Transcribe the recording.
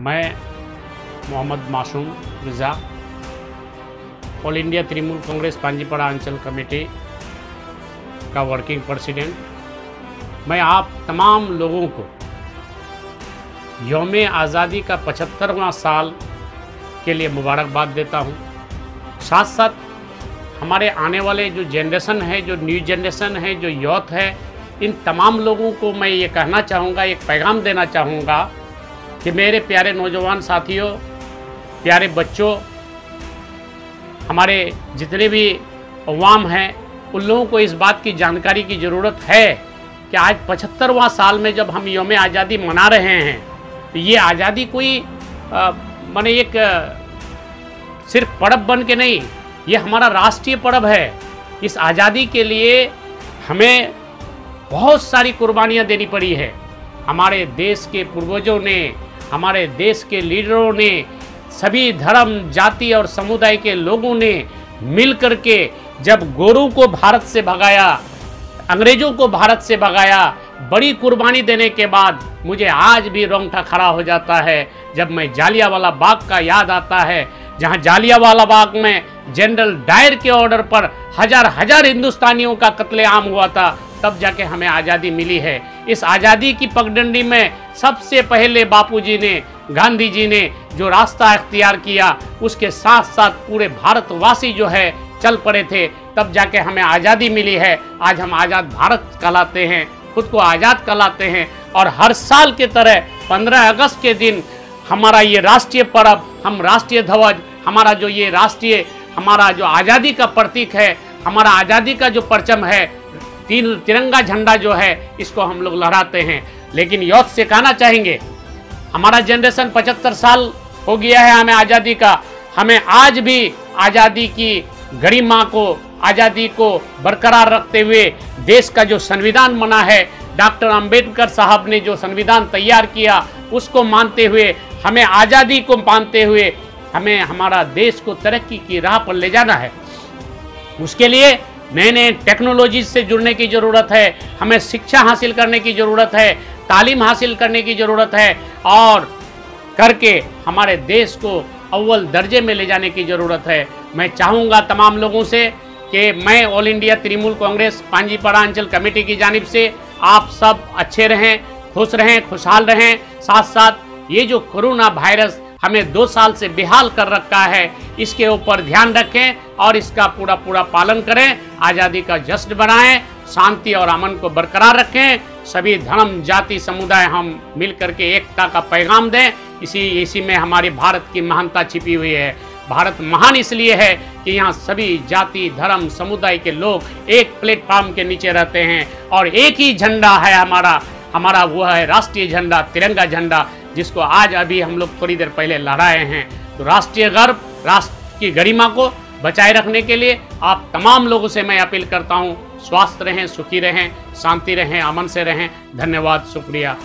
मैं Mohammad Masoom Raza, all India Trinamool Congress Panjipara अंचल committee का वर्किंग प्रेसिडेंट। मैं आप तमाम लोगों को योम आज़ादी का पचहत्तरवा साल के लिए मुबारकबाद देता हूँ। साथ साथ हमारे आने वाले जो जनरेशन है, जो न्यू जनरेशन है, जो यूथ है, इन तमाम लोगों को मैं ये कहना चाहूँगा, एक पैगाम देना चाहूँगा कि मेरे प्यारे नौजवान साथियों प्यारे बच्चों हमारे जितने भी अवाम हैं उन लोगों को इस बात की जानकारी की ज़रूरत है कि आज पचहत्तरवां साल में जब हम योम आज़ादी मना रहे हैं तो ये आज़ादी कोई माने एक आ, सिर्फ़ पर्व बन के नहीं ये हमारा राष्ट्रीय पर्व है। इस आज़ादी के लिए हमें बहुत सारी कुर्बानियाँ देनी पड़ी है। हमारे देश के पूर्वजों ने हमारे देश के लीडरों ने, सभी धर्म, जाति और समुदाय के लोगों ने मिल के जब गोरू को भारत से भगाया, अंग्रेज़ों को भारत से भगाया, बड़ी कुर्बानी देने के बाद मुझे आज भी रोंगटा खड़ा हो जाता है जब मैं जालियावाला बाग का याद आता है, जहाँ जालियावाला बाग में जनरल डायर के ऑर्डर पर हज़ार हज़ार हिंदुस्तानियों का कत्लेआम हुआ था। तब जाके हमें आज़ादी मिली है। इस आज़ादी की पगडंडी में सबसे पहले बापूजी ने गांधी जी ने जो रास्ता अख्तियार किया, उसके साथ साथ पूरे भारतवासी जो है चल पड़े थे। तब जाके हमें आज़ादी मिली है। आज हम आज़ाद भारत कहलाते हैं, खुद को आज़ाद कहलाते हैं। और हर साल के तरह 15 अगस्त के दिन हमारा ये राष्ट्रीय पर्व, हम राष्ट्रीय ध्वज, हमारा जो ये राष्ट्रीय, हमारा जो आज़ादी का प्रतीक है, हमारा आज़ादी का जो परचम है तीन तिरंगा झंडा जो है, इसको हम लोग लहराते हैं। लेकिन यूथ से कहना चाहेंगे, हमारा जनरेशन पचहत्तर साल हो गया है हमें आज़ादी का। हमें आज भी आज़ादी की गरिमा को, आज़ादी को बरकरार रखते हुए देश का जो संविधान बना है, डॉक्टर अंबेडकर साहब ने जो संविधान तैयार किया, उसको मानते हुए, हमें आज़ादी को मानते हुए, हमें हमारा देश को तरक्की की राह पर ले जाना है। उसके लिए नए नए टेक्नोलॉजी से जुड़ने की ज़रूरत है। हमें शिक्षा हासिल करने की ज़रूरत है, तालीम हासिल करने की ज़रूरत है और करके हमारे देश को अव्वल दर्जे में ले जाने की ज़रूरत है। मैं चाहूँगा तमाम लोगों से कि मैं ऑल इंडिया तृणमूल कांग्रेस पांजीपाड़ा अंचल कमेटी की जानब से आप सब अच्छे रहें, खुश रहें, खुशहाल रहें। साथ साथ ये जो कोरोना वायरस हमें दो साल से बेहाल कर रखा है। इसके ऊपर ध्यान रखें और इसका पूरा पूरा पालन करें। आज़ादी का जश्न बनाएँ शांति और अमन को बरकरार रखें। सभी धर्म, जाति, समुदाय हम मिल करके एकता का पैगाम दें। इसी इसी में हमारी भारत की महानता छिपी हुई है। भारत महान इसलिए है कि यहाँ सभी जाति, धर्म, समुदाय के लोग एक प्लेटफॉर्म के नीचे रहते हैं और एक ही झंडा है हमारा। हमारा वो है राष्ट्रीय झंडा, तिरंगा झंडा। जिसको आज अभी हम लोग थोड़ी देर पहले लड़ाए हैं। तो राष्ट्रीय गर्व, राष्ट्र की गरिमा को बचाए रखने के लिए आप तमाम लोगों से मैं अपील करता हूँ स्वास्थ्य रहें, सुखी रहें, शांति रहें, अमन से रहें। धन्यवाद, शुक्रिया।